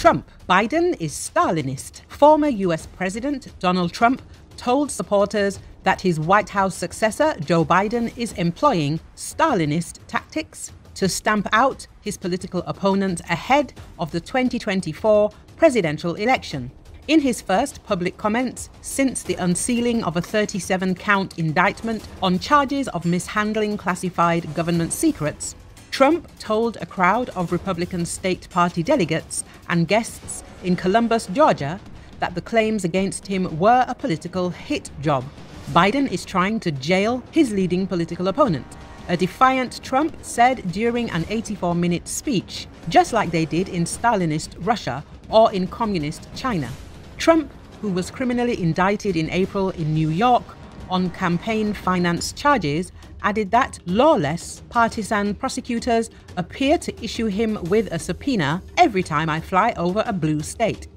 Trump. Biden is Stalinist. Former US President Donald Trump told supporters that his White House successor, Joe Biden, is employing Stalinist tactics to stamp out his political opponent ahead of the 2024 presidential election. In his first public comments since the unsealing of a 37 count indictment on charges of mishandling classified government secrets, Trump told a crowd of Republican state party delegates and guests in Columbus, Georgia, that the claims against him were a political hit job. Biden is trying to jail his leading political opponent. A defiant Trump said during an 84 minute speech, just like they did in Stalinist Russia or in communist China. Trump, who was criminally indicted in April in New York on campaign finance charges, added that lawless partisan prosecutors appear to issue him with a subpoena every time I fly over a blue state.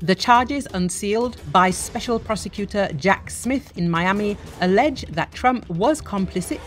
The charges unsealed by Special Prosecutor Jack Smith in Miami allege that Trump was complicit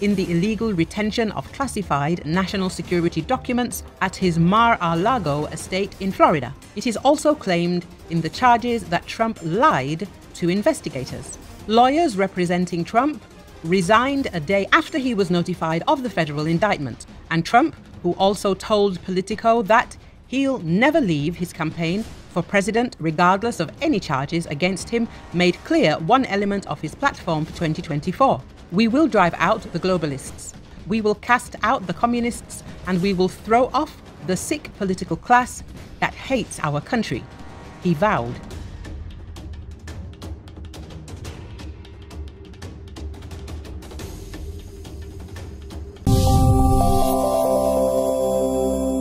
in the illegal retention of classified national security documents at his Mar a Lago estate in Florida. It is also claimed in the charges that Trump lied to investigators. Lawyers representing Trump resigned a day after he was notified of the federal indictment, and Trump, who also told Politico that he'll never leave his campaign for president regardless of any charges against him, made clear one element of his platform for 2024. We will drive out the globalists. We will cast out the communists and we will throw off the sick political class that hates our country, he vowed.